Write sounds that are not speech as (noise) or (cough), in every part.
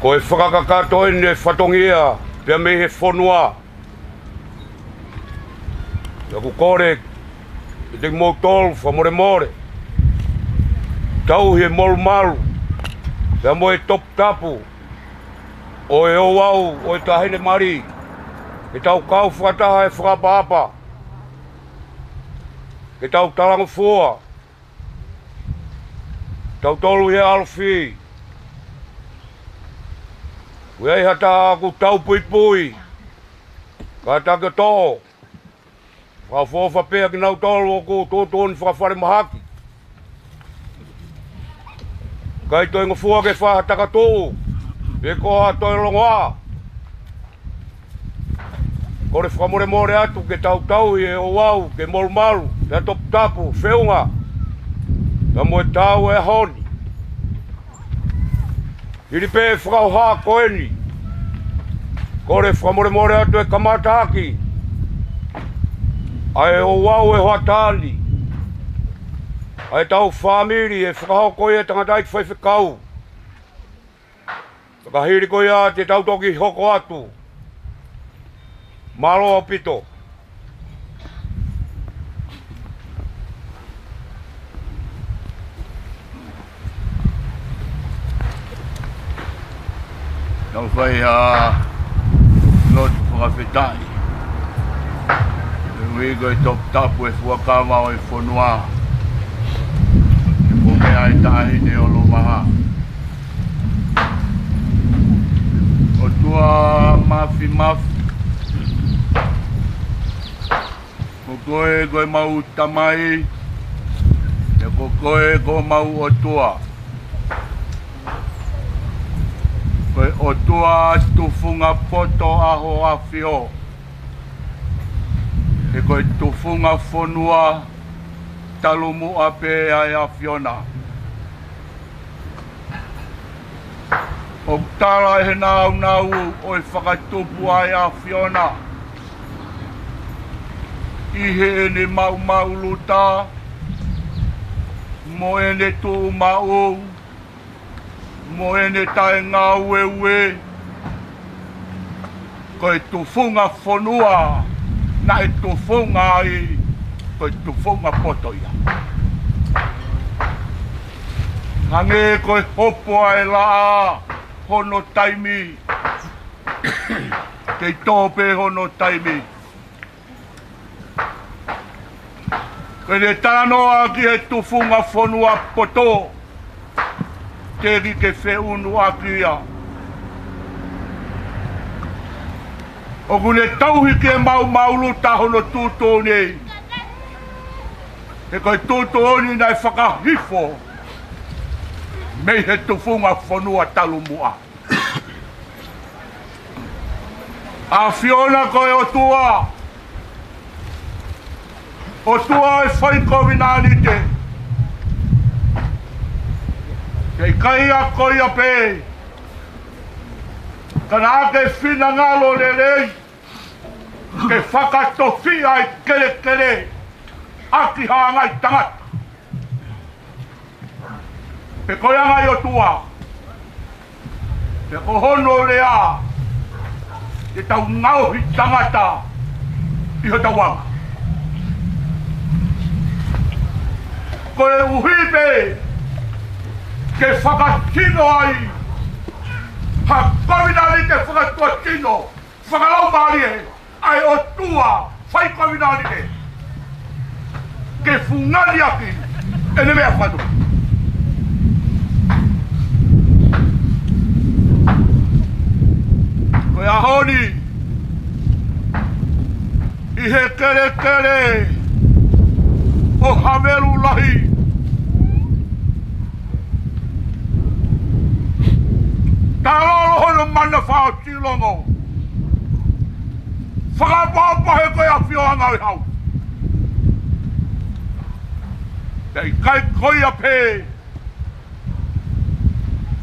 Ko e whakakakato e ne whatongia, pia me he whonua. Ia ku kore, i te mou tolu, wha more more. Tau he molu malu, pia mo e top tapu. O e o au, o e tahene mari. E tau kau whakataha e whakapapa. E tau talangu fua. Tau tolu he alfi. alfi. We hata ku tau pui pui. Ka ta ka to. Fa fo fa pe ki nau to lo ku to to ni fa fare mahaki. Ka i toi ngofua ke fa hata ka to. E ko a toi longa. Ko re fa more more atu ke tau tau e o au ke mol malu. Ke a top tapu feunga. Ta mo e tau e honi. Iri pe whakau hā koeni. Kore whamore more atu e kamatāki. Ae o wau e hoatāli. Ae tau whāmiri e whakau koe e tangatai whai whakau. Whakahiri koe a te tautoki hoko atu. Maro o o pito. tau whai a not whakawhetai. Nui goi top tapu e fuakama o e whanua. E po mea e tahi ne olo maha. O tua mafi mafi. Ko koe goi mau tamai. E ko koe goi mau o tua. O tua whakapotoa tu funga poto aho a whio. He koe tu funga whonua talumu a pē ai a whiona. O tāra he nāu nāu e whakatupu ai a whiona. I he ene mau mau lūtā, mo ene tu mau mo ene tae ngā ue ue ko e tufunga whonua na e tufunga ai ko e tufunga poto ia hange ko e hopo ai laa hono taimi kei (coughs) tōpe hono taimi ko e tāno aki e tufunga fonua poto tevi te whēunu atu ia. O kune tauhi ke mau maulu tahono tūtone. He koe tūtone nai whakahifo. Mei he tufunga whanua talumua. A Fiona koe o tua. O tua e whaikovi nani te. O tua e whaikovi te. Kei kai a koi a pē. Kana ke fina ngalo le le. Ke whakato fi ai kere kere. Aki ha ngai tangat. Pe koi a ngai o tua. Pe kohono le a. Te tau ngau hi tangata. Iho tau wanga. Koe uhi pe ke kino ai. Ha kawina ni te whakatua tino, whakalau maari e, ai o tua, whai kawina ni te. Ke whungari aki, e ne mea whanu. Koe ahoni, i he kere kere, o hameru lahi, tilongo. Whakapau pahe koe a whioanga i hau. Tei kai koe a pē.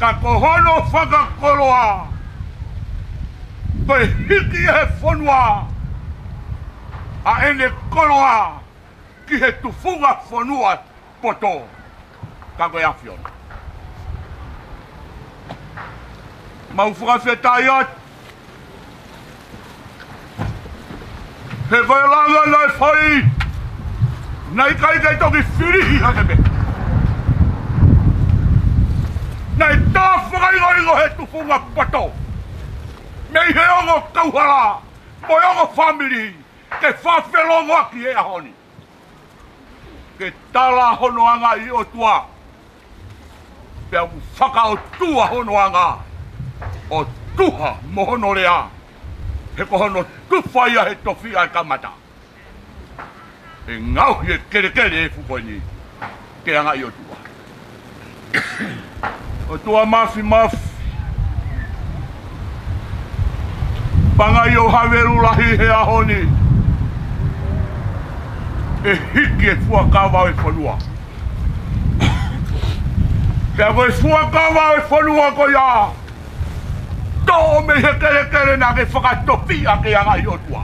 Ka kohono whakakoroa. Koe hiki e whonua. A ene koroa. Ki he tufunga whonua poto. Ka koe a whioanga. mau fuga fe tai at. He vai langa lai fai. Nai kai kai toki firi hi hake me. Nai tā whakai ngai ngohe tu whunga pato. Mei he ongo kauhara. Moi ongo whamiri. Ke mo ki he ahoni. Ke tala honoanga i o tua. Pea mu whaka o tua honoanga o tuha mohono rea. He kohono tuwhaia he tofia ai kamata. E ngau he kere kere e fukoini. Ke anga i o tuha. o tuha mafi mafi. Panga i o haveru rahi he ahoni. E hiki e fuakawa e fonua. Pea voi fuakawa e fonua ko ya to me he kere kere na ke whaka topi a ke anga i otua.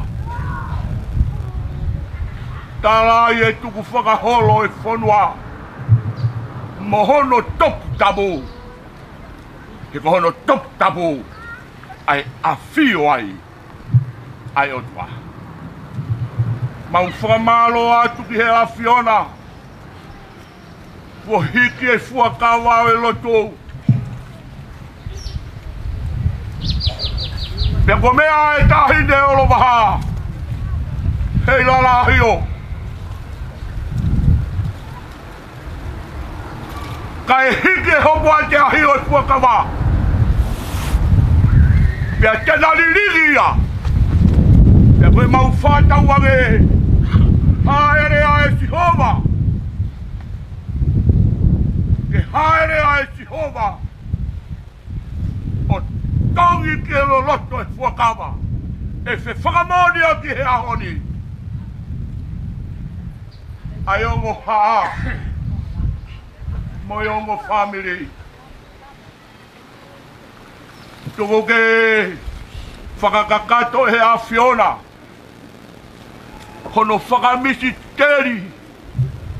Tala i e tuku whaka holo e whonua. Mohono topu tabu. He kohono topu tabu. Ai a fio ai. Ai otua. Ma un whaka malo a tuki he a fiona. Fuhiki e fuakawa e lotou. Fuhiki e fuakawa e lotou. Pea ko mea e tahi ne olo maha. Hei lala hio. Ka e hike hopo a te ahio e puakawa. Pea tena li ligi ia. Pea koe mau whātau ange he. Haere a e si hova. Ke haere a e a e si hova tongi ki e lo loto e fuakama. E se whakamoni o ki he ahoni. Ai ongo haa. Moi ongo family. Tuko ke whakakakato he a Fiona. Kono whakamisi teri.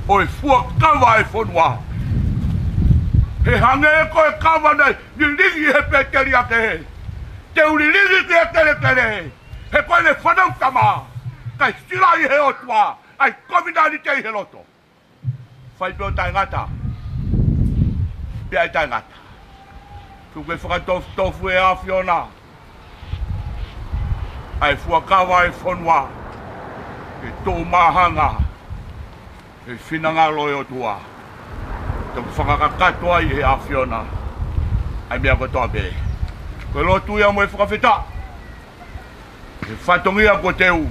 Oi e fonua. Oi fuakama e fonua he hange e koe kama nei, ni ligi he pekeri a te hei. Te uri ligi te e tere tere hei, he koe le whanau tama, kai sirai he otua, ai kominari te i he loto. Whai peo tai ngata, pia i tai ngata. Tukwe tof tofu e afiona. ai fuakawa e whonua, e tō mahanga, e whinanga loi e otua. Thank you te whakakakato ai he awhiona ai mea ko tōpe. Ko lo tui amu e whakawhita, e whatongia ko teu.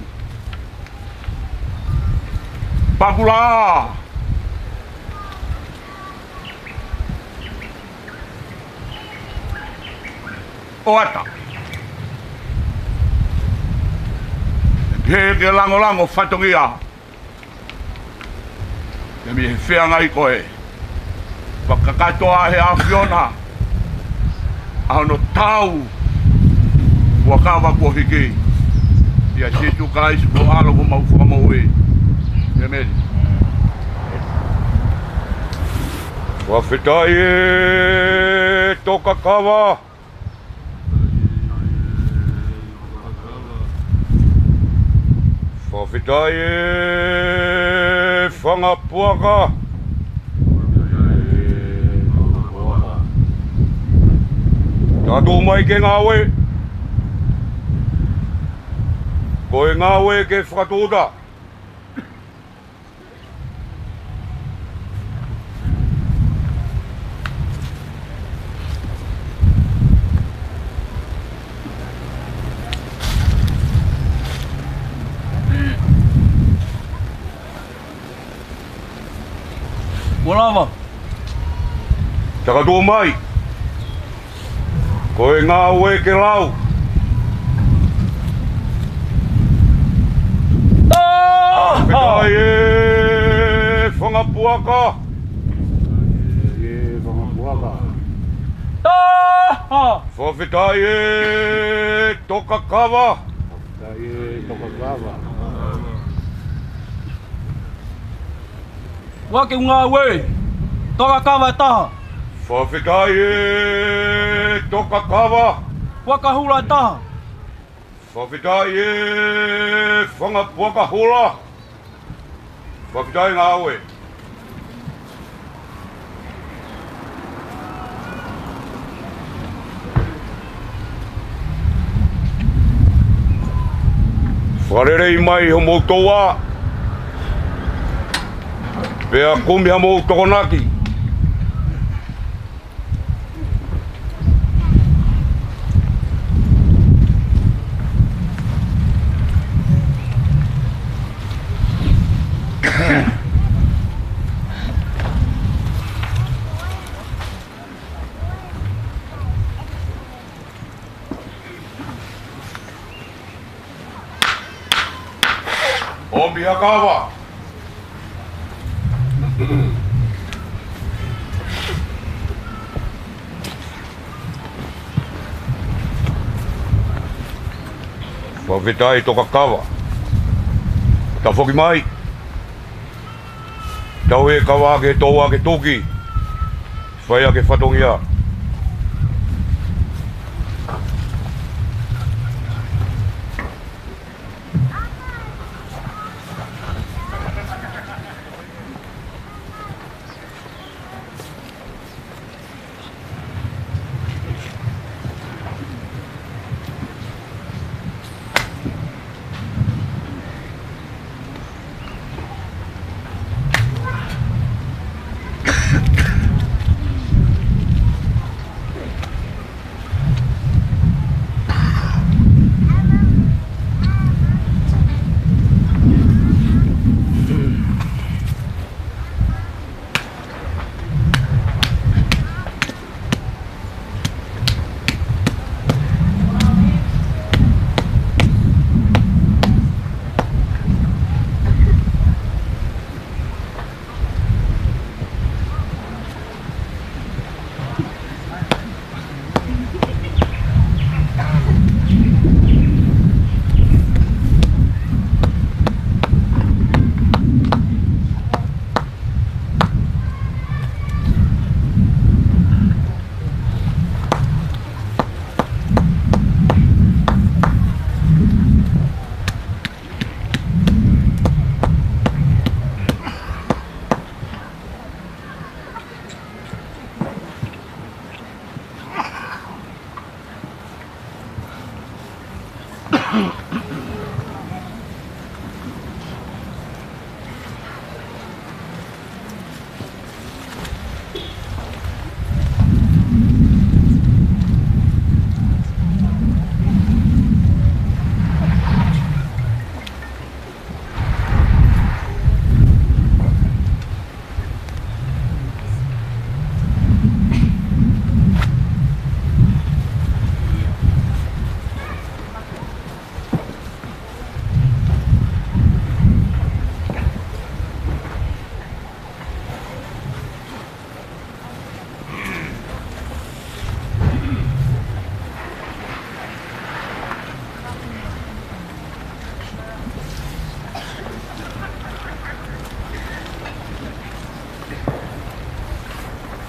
Pakula! Oata! Pēr ke lango lango whatongia. Ke mi he whea ngai koe. e whakakatoa he a Fiona ano tau wakawa kua hiki ia Jesus Christ ko alo ko mau whamau e Amen Wafetai e toka kawa Wafetai e whangapuaka Wafetai e Ka tō mai ke ngā we. Ko e ngā we ke whakatōta. Whatever. Tā ka tō mai. Tā ka tō mai. Koe ngā ue ke lau. Ai whanga puaka. Ai e, whanga puaka. E Whawhetai e, toka kawa. Whawhetai e, toka kawa. Wake unga ue, toka kawa e taha. Whawhetai Whawhikai e toka kawa. Waka hula taha. Whawhikai e whanga waka hula. Whawhikai ngā oe. Whakarerei mai ho Pea kumbia moutoko naki. ke toka kawa. Ta foki mai. Tau e kawa ke toa ke toki. Whai a ke ke whatongi a.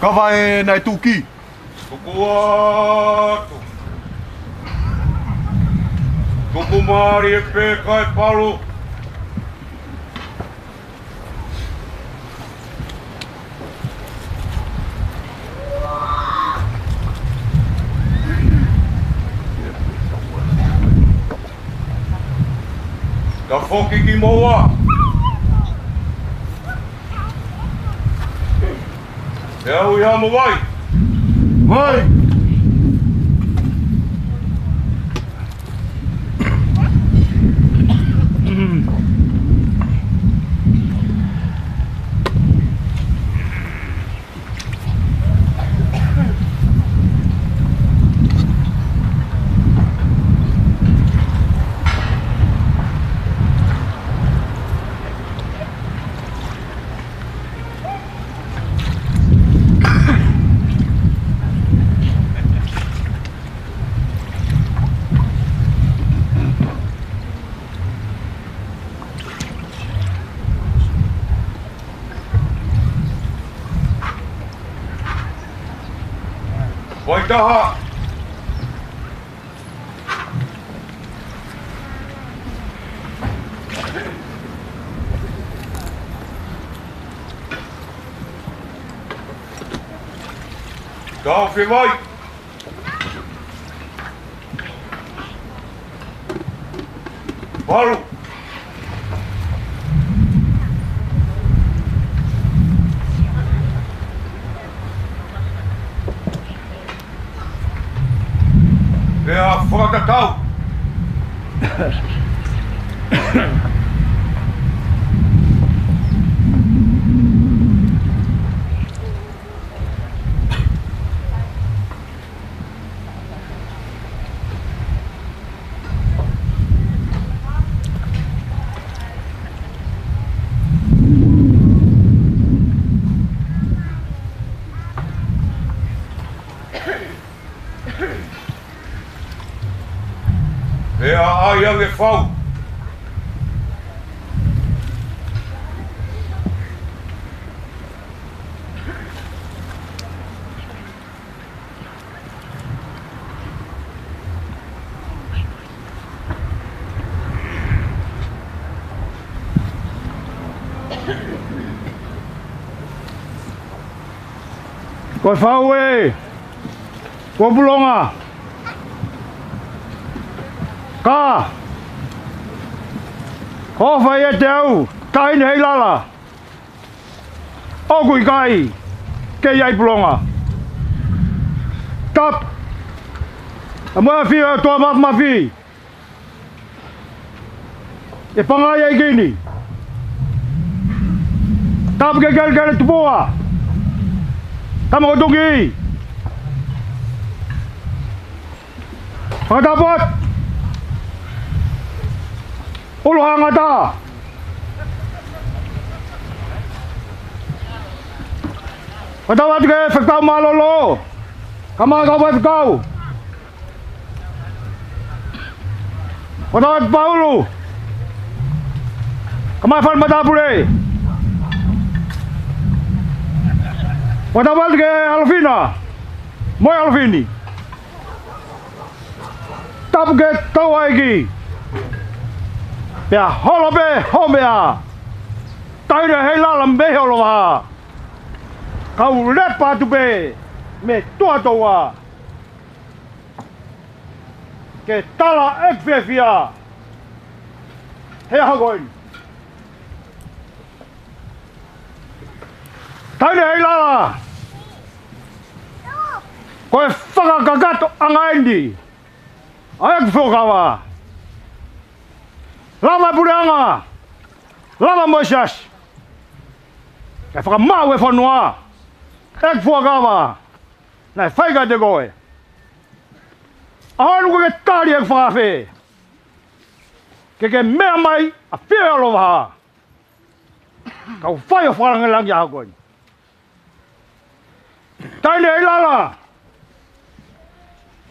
Ka vai nai tuki. Koko ato. Koko maari e pē kai palo. Ka whoki ki moa. we home away. Wait. Go! dog. do the cow. Koe whau e! Koe bulonga! Kā! Ko whai e te au! Kain hei lala! Oku i kai! Ke iai bulonga! Tap! A mua whi e toa mapu ma whi! E pangai e gini! Tap ke gel gel tupoa! Tap! Tama ko dugi. Mga dapat. Uluha nga ta. Patawad ka, pagtaw malolo. Kamagawad kaw. Patawad paulo. Kamafal madapuli. Kamafal madapuli. What about the Alvina? Mooi Alvini. ya. tawaigi. Ja ya. Tanya Tuinen heilalan beholmaa. Kau leppatube me tuotoa. Ke tala ekvefia. Ya. Hei hagoin. Tanya heilalan. ಹೊಸಗಗತ್ತು ಅಂಗಾಂಡಿ ಅಯಕ್ ಸೋಗಾವ lama budanga lama moshas e fra mawe fo noa ek fo gava na faiga de goe ahon ko tari ek fa fe ke ke mai a fe lo va ka fai fo lang ya ko tai le la la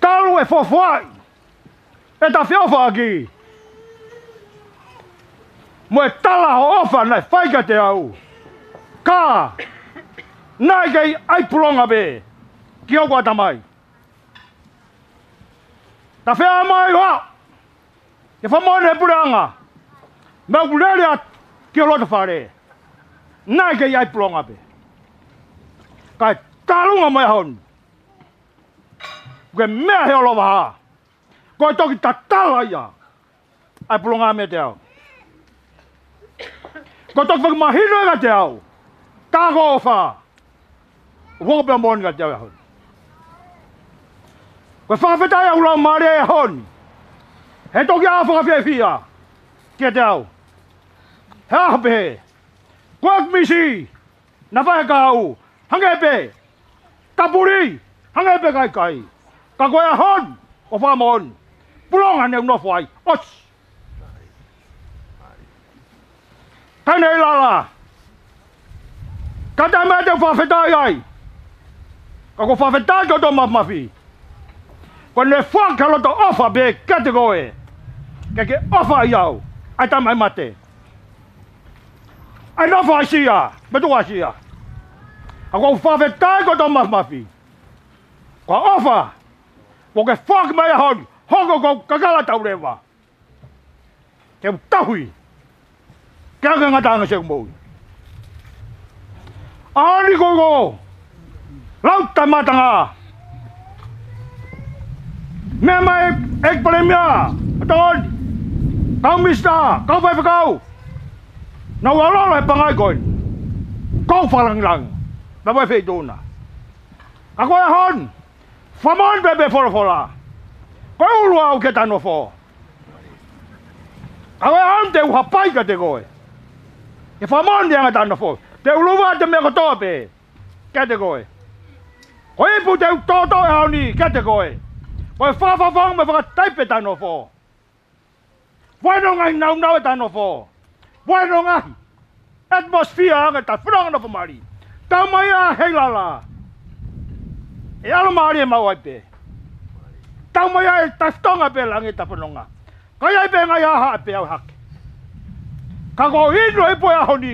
talu e fofoai. E ta fiofa aki. Mo e tala ho ofa nai faika te au. Ka! Nai kei ai pulonga be. Ki oku atamai. Ta fia mai hoa. Ke fa mone e pureanga. Me oku lele a ki o loto fare. Nai kei ai pulonga be. Kai talunga mai honu. Ko ke mea he olo waha. Ko toki ta tala ia. Ai pulo ngā mea te au. Ko e toki whaka mahino ega te au. Kāko o wha. Wokopi a mōni ka te au e honi. Ko e whakawhita ea ulau e honi. He toki a whakawhia e whia. Kia te au. He ahape he. Ko e kumisi. Na whaheka au. Hangepe. Tapuri. Hangepe kai kai. kai kai. Ka koe a hon, o wha mo hon. Pulonga neu nofu ai, os. Tane i lala. Ka te mea te whawhetai ai. Ka ko whawhetai to to mafmafi. Ko ne whakalo to ofa be kate koe. Ke ke ofa i au, ai tamai mate. Ai nofu ai sia, betu ai sia. Ako whawhetai ko to mafmafi. Ko ofa. Ko ofa. 嘅方咪行，香港個更加啦鬥你話，就得去，加佢我帶佢上門，啊呢個個老大媽等啊，咩咪 ek premia，當當 mister，高飛不高，嗱我攞嚟幫下佢，高發能能，嗱我飛到嗱，啊我一看。Fa mon bebe fora fora. Ko ulua au keta no fo. Awe ante u hapai ka te goe. E famon dianga ta no fo. Te uluwa te me kotoa pe. goe. Ko Koe ipu te utoto e goe. Kete fa fa fafafong me fa taipe e ta no fo. Bueno ngai nau nau ta no fo. Bueno ngai. Atmosfia ta frong no fo mari. Tamaya heilala. Tamaya E alo maari e mau ai pē. Tau mai ai tastonga pē langi tapanonga. Kai ai pē ngai aha ai pē au hake. Ka ko hino e poe aho ni.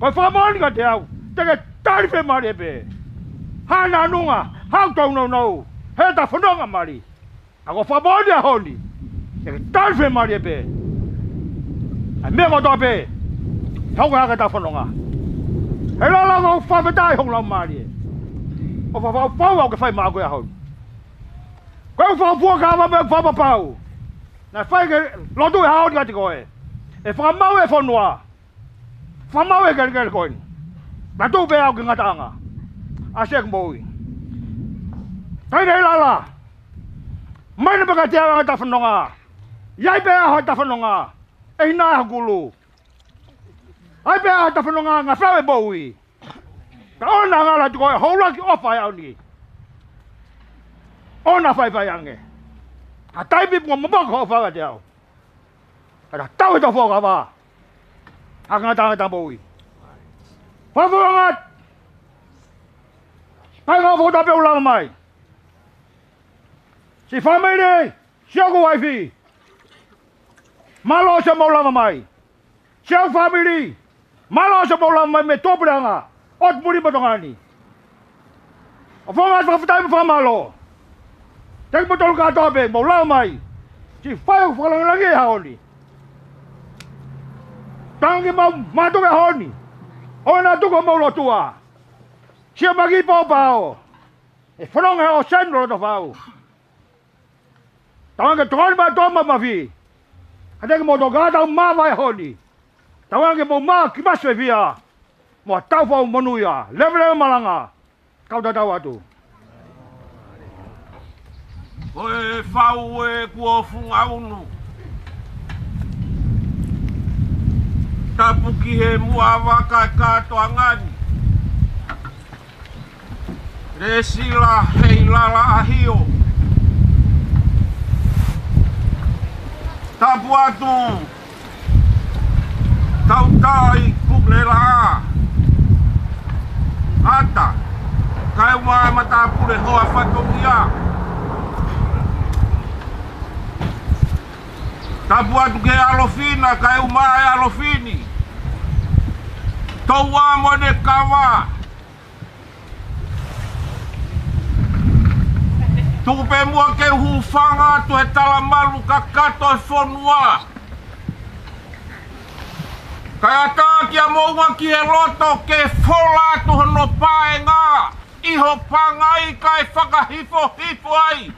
Koi whamani ka te au. Teke tari pē maari e pē. Hana nunga. Hau tau nau nau. He tapanonga maari. Ka ko whamani aho ni. Teke tari pē maari e pē. Ai mea mo tau pē. Tau ka hake tapanonga. He lalanga o whamitai hong lau maari Maari e o fa fau pau au ke fai mago ia e hau. Koe fau pua ka ama me fau pau. Na fai ke lotu e hao tika koe. E fa mau e fau noa. Fa mau e kere kere koe. Na tu pe au ke ngata anga. A se ke mbou i. Tai rei lala. Mai na pakatea wanga e ta whanonga. Iai pe aho e ta whanonga. E hina e hakulu. Ai pe aho ta whanonga nga fau e mbou i. Mbou i. 我嗱我嗱就係好難给我发啊你，我嗱快快嘅，啊，代表我冇乜方法嘅就，阿大會就服佢啦嘛，阿哥打阿哥冇位，快快啱，大哥服代表老埋，先发俾你，消個 wifi，马老想冇老埋，消发俾你，马老想冇老埋咪多不了啊。עוד בולי בדורני. עבור אז ורפתיים ופרמה לו. תק lá גדו בן, בעולה ומאי. שיפה ופרלן לגי העוני. tangi mau matu ke honi. Ona tu ko mau lotua. Sia magi po pao. E frong he o sen lo to pao. Tangi tron ba to ma mafi. Ade ke mo do gata ma vai honi. Tangi mo ma ki ma se via. Wa tawha o manu ia. Lewe lewe malanga. Kau da tau atu. Oe fau e, e kua funga unu. Tapuki he mua waka e kato angani. Re sila hei lala ahio. Tapu atu. Tau tai kuklela haa ata kai wa mata pure hoa afa to kia ta bua tu ke alofina kai uma e alofini to wa mo ne kawa tu pe mo ke hu fanga to e tala malu kakato e fonua Thank Kaya tākia mōua ki e roto ke whola tu hono pāe ngā. Iho pāngai kai whakahifo hifo ai.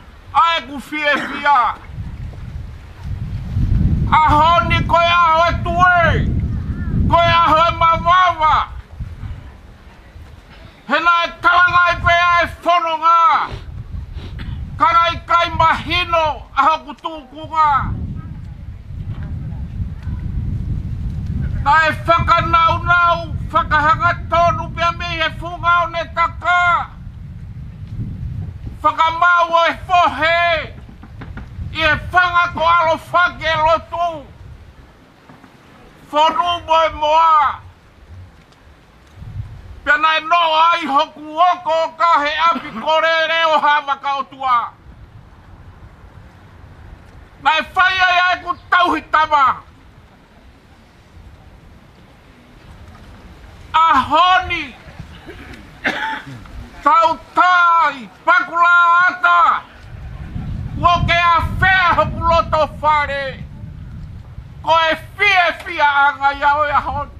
Ae ku fie fia. A honi koe aho e tue. Koe aho e mamawa. He nai e kalangai pe ae whono ngā. Karai kai mahino aho ku tūku Ngā. Ai e whaka nau nau, whaka hanga tonu pia me e funga o ne taka. Whaka mau e fohe, i e whanga ko alo whake e lotu. Whorumo e moa. Pia nai no ai hoku oko o kahe api kore reo hawaka o tua. Nai e ku tauhi tama. ku tauhi tama. ahoni honi tau tai pakula ata wo ke a fea hapu loto fare ko e fie fia anga ya o e ahoni honi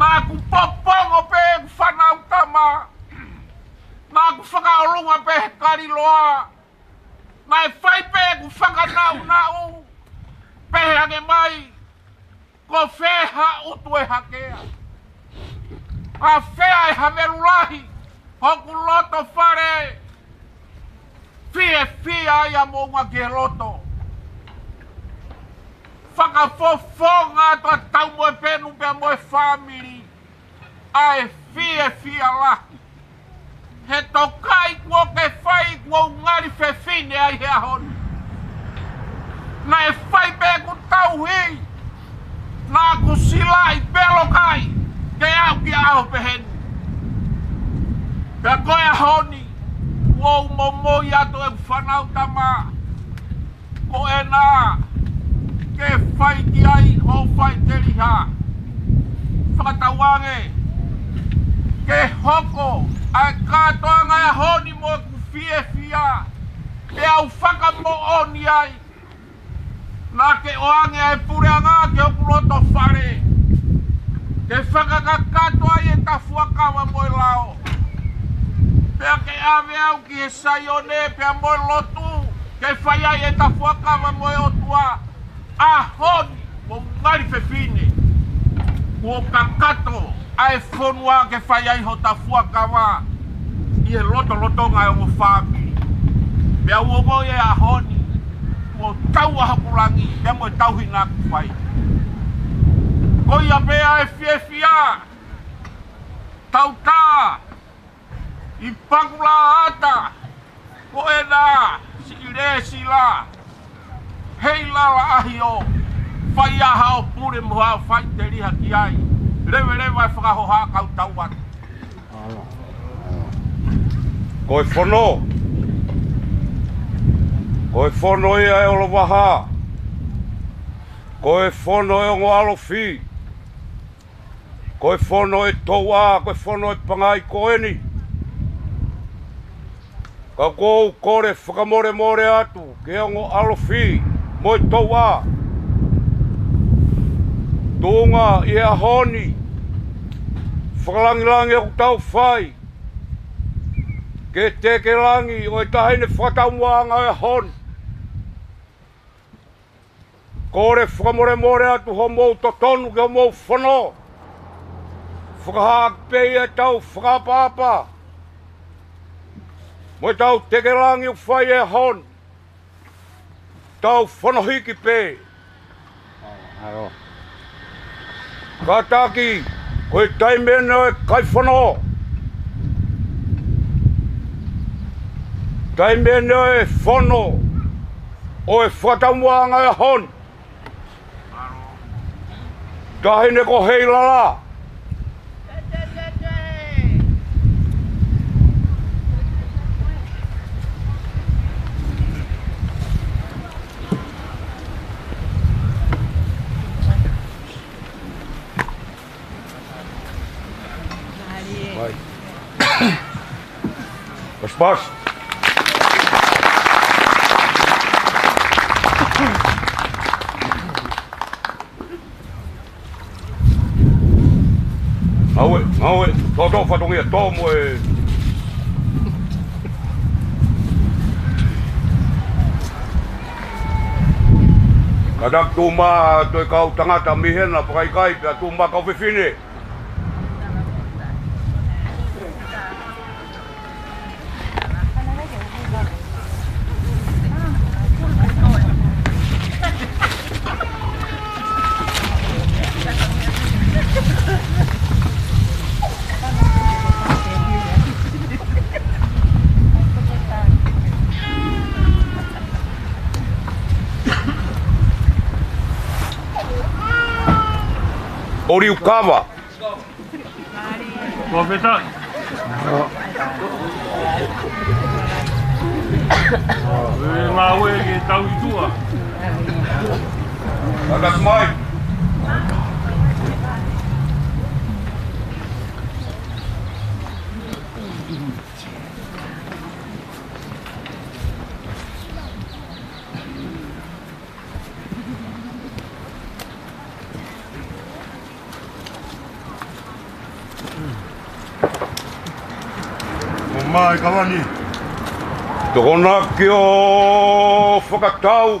Nā ku popongo pe e kufana utama. Nā ku whakaolunga pe he kari loa. Nā e whai pe e kufanga nau nau. Pe he ange mai ko feha utu e hakea. A fea e hameru lahi, hoku loto fare. Fie fia ai a mounga ki loto. Whaka fofo ngā toa tau moe penu pia moe whāmiri. A e fie fia lahi. He tokai kua ke whai kua ungari fefine ai hea honi. Na e whai pēku tau hii nā ku sila i pelo kai, ke au ki aho pehen. Pea koe honi, uou mo mo i ato e whanau tama, ko e ke fai ki ai ho whai te liha. Whakatawange, ke hoko, a kātoanga e honi mo ku fie fia, e au whakamo oni ai, nā ke oange ai pūre a ngā ke oku loto whare. Ke whakakakato ai e ta fuakawa moe lao. Pea ke ave au ki e sai o ne, pea moe lotu, ke whai ai e ta fuakawa moe o tua. A honi, mo ngari whewhine, kuo kakato ai whonua ke whai ai ho ta fuakawa. I e loto loto ngai o mo whami. Pea uomoe a honi, ko tau aha kurangi ya e mo tau hina kuai ko ya be a e fiefia tau ta i pangula ata ko e na si ire si la hei la la ahi o fai aha o pure mua hao fai te liha ki ai lewe lewe whakahoha kau tau wan Koe whono! Koe whono! Ko e fono ia e olo waha. Ko e fono e ongo alo fi. Ko e fono e toua, ko e fono e pangai ko eni. Ka kou kore whakamore more atu, ke ongo alo fi, mo e toua. Tunga i a honi, whakalangilangi o tau fai Ke teke langi, o e tahine whakamuanga e honi. Kore whakamore more atu ho mou to tonu ke ho mou whono. Whakahaak pei e tau whakapapa. Moe tau tekerangi o whai e hon. Tau whono hiki pe. Aro. Ka tāki, koe tai mena e kai whono. Tai mena e whono. O e whatamuanga e hon. Aro. Dahin ne Vai. Mas, (coughs) whanonga ia tō mo e. Ka dak tūmā tō kau tangata mihena pakaikai pia tūmā kau whiwhine. Moriokawa. Professor. Mawe, tau itua. Agak mai. Ai, kawani. Tōnaki o whakatau.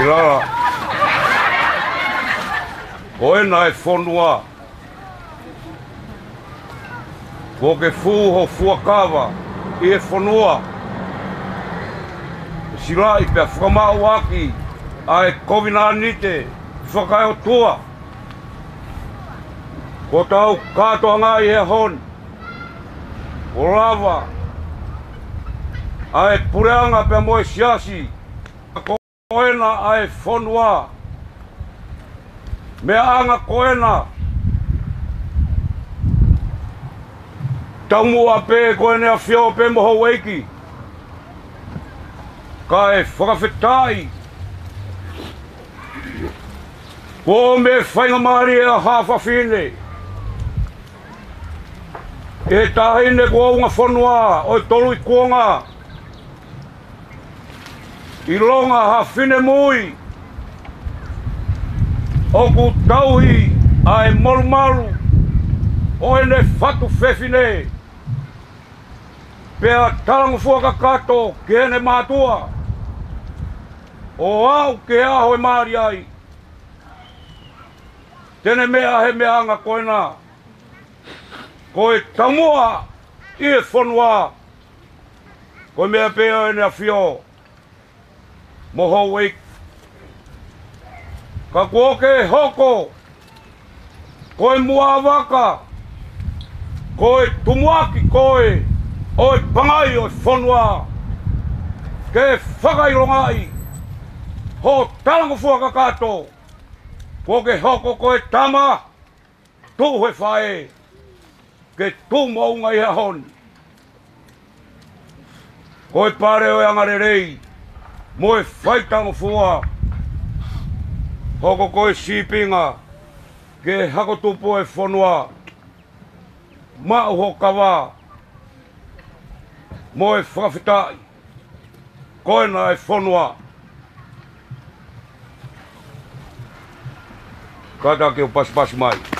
I rara. Ko e nai whonua. Ko ke fūho fuakawa e i e fonua. Si rā i pia whakamau aki a e kovina anite i whakai o tua. Ko tau katoa ngā i e hon. Ko rāwa. pureanga pia moe siasi koena ai fonua. Me anga koena. Tamu a koena a fio pe moho weiki. Ka e whakawhetai. Ko me whainga e a hawha whine. E tahine kua unga fonua, oi tolu i kuonga i longa hawhine mui. O ku tauhi a e molumaru o e ne whatu whewhine. a tarangu fuaka kato ke ene mātua. O au ke aho e maari ai. Tene mea he mea anga koina. Ko e tamua i e whanua. Ko mea pea e ne a fioa moho wik. Ka koke hoko, koe mua waka, koe tumuaki koe, oi pangai oi fonua, ke whakai rongai, ho talangu fua kato kuoke hoko koe tama, tuhe whae, ke tu maunga iha honi. Koe pare oi angarerei, koe pare oi angarerei, mo e fai tango fua. Hoko ko e sipinga, ke hako tupo e fonua. Ma uho kawa, mo e whakawhitai, koena e fonua. Kata ke upasipasi pas Kata mai.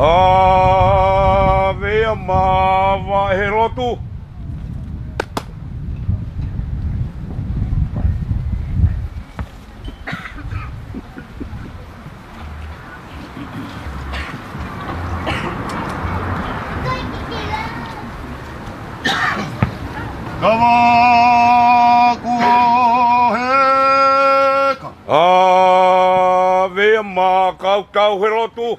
Ave amava Heroto. Tava correca. Ave amava Caucau Heroto.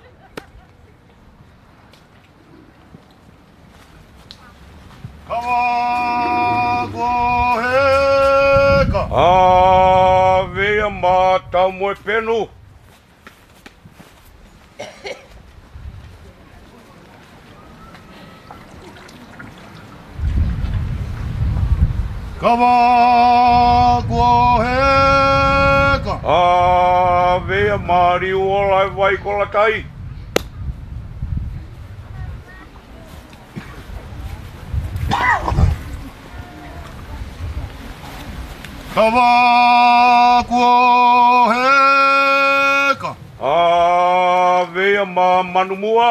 Awea mā tau moe penu. Kawa kua heka. Awea mā riu olai vai kola tai. Kawa kua heka. A vea ma manu mua.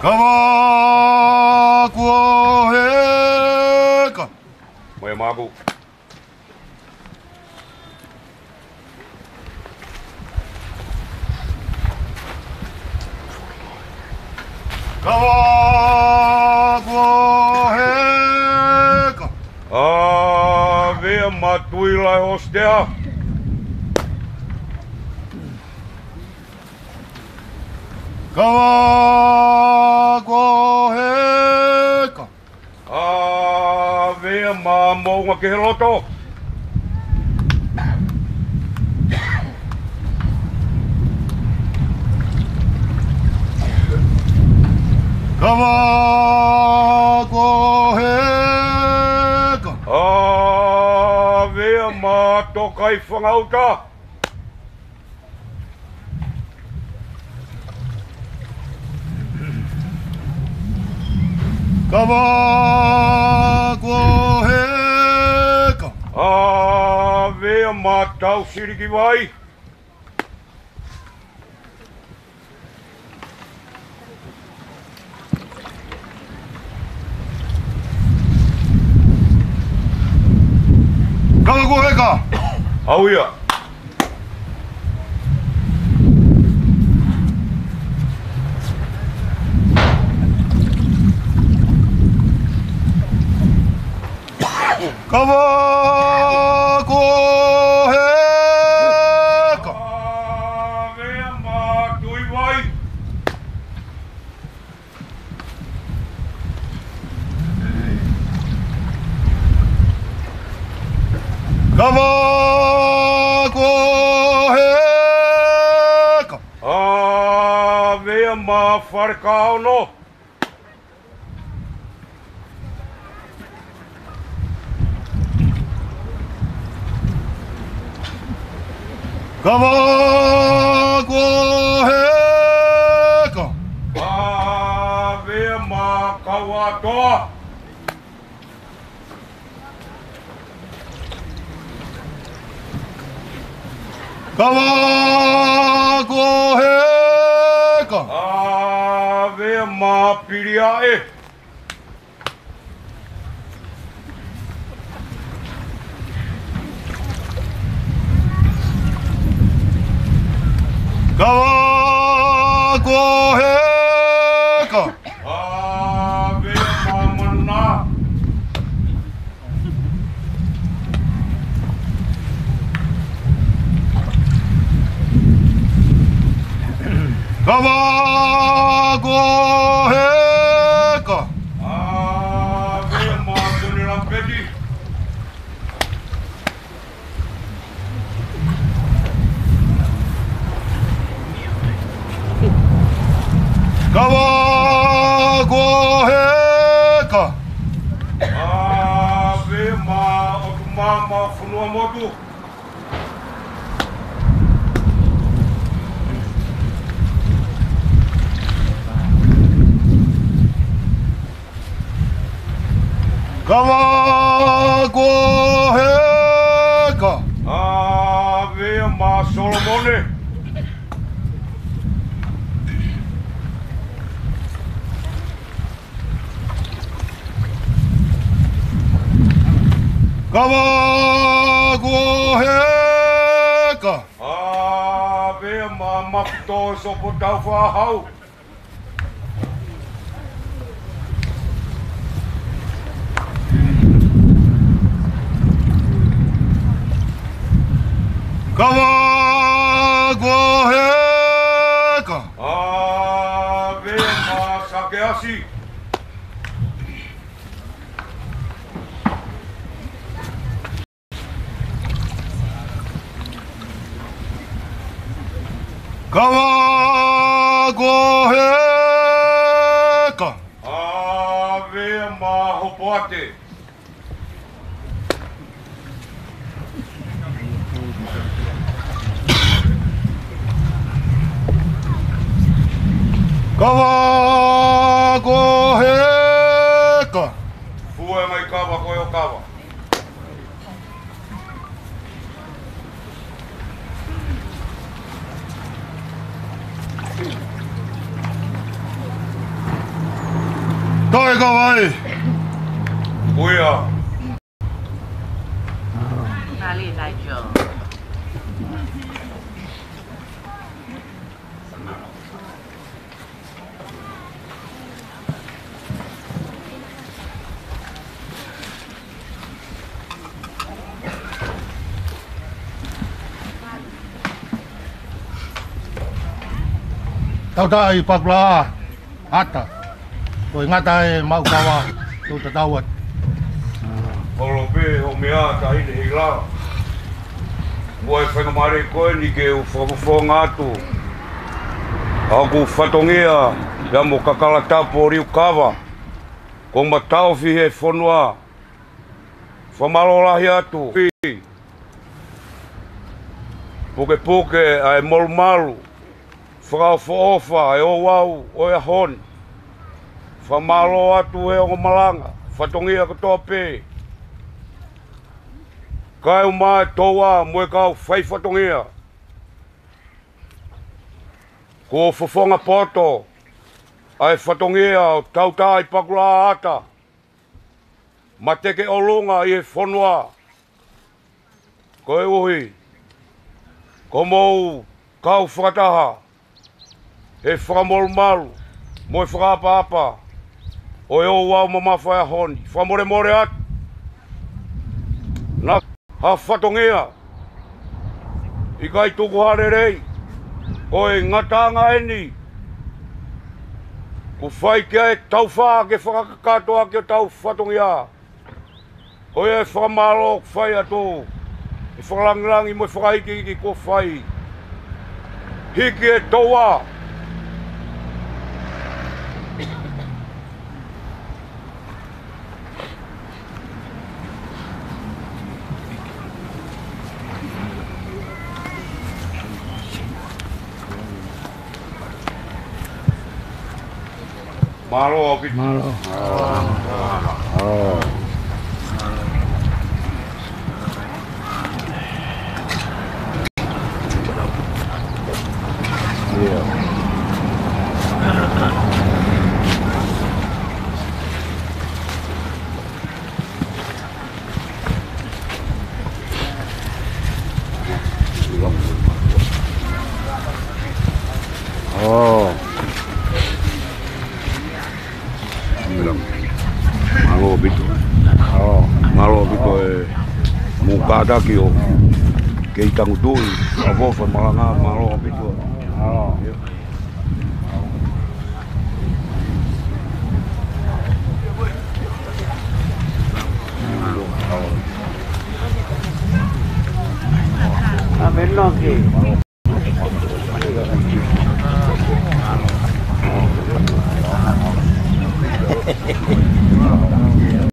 Kawa kua heka. Nikolai aus der Kawagoheka Ave Mamonga Kihiloto Kawagoheka tō kai whangauta. Kawa kua heka. Awe a mātau siriki vai. Kawa Kawa kua heka. Au ia. Kawa ko he ka. Mea mā tui wai. Kawa ko he ka. whare ka ono. Ka wā kua he ka. Ka wea mā ka wā toa. Ka wā kua he ka. Mama Pilia, eh. Kawa koheka. Ave mamana. Kawa 川ご陛下 ave ma solomone Kava go heka. Ave ma mapto so putau fa hau. 과거해가 아멘 마사게하시 과거해가 아멘 마호포아테 卡瓦，卡瓦，嘿！卡，富尔马的卡瓦，卡瓦。大家好，我是。哪里来？Tau tau i pakula a ata. Ko i ngata e mau kawa tu te tauat. Olo pe ho mea ta hine hi la. Mua e whengamare koe ni ke u whakufo ngātu. Aku whatongea ya mo kakala tapo riu kawa. Ko ma tau fi he whonua. Whamalo lahi atu. Puke puke ai molu malu. Whakao whaofa e o wau o e hon. malo atu e o malanga. Whatongia ka toa pē. Kai o mā tōa mo e kau whai whatongia. Ko o whawhonga pōto. Ai whatongia o tautai pakula ata. Ma teke o longa i e whonua. Ko e uhi. kau whakataha. Ko mou kau whakataha e whakamolumalu, mo e whakapapa, o e o wau ma mawhai a honi, whamore more aki. Nā ha whatongea, i kai tuku harerei, o e ngatanga eni, ku whai kia e tauwha ake whakakato ake o tau whatongea, o e whamalo o whai ato, e whakarangirangi mo e whakahiki ki ko whai, hiki hiki e toa, მალო აგიწ მალო აა აა product you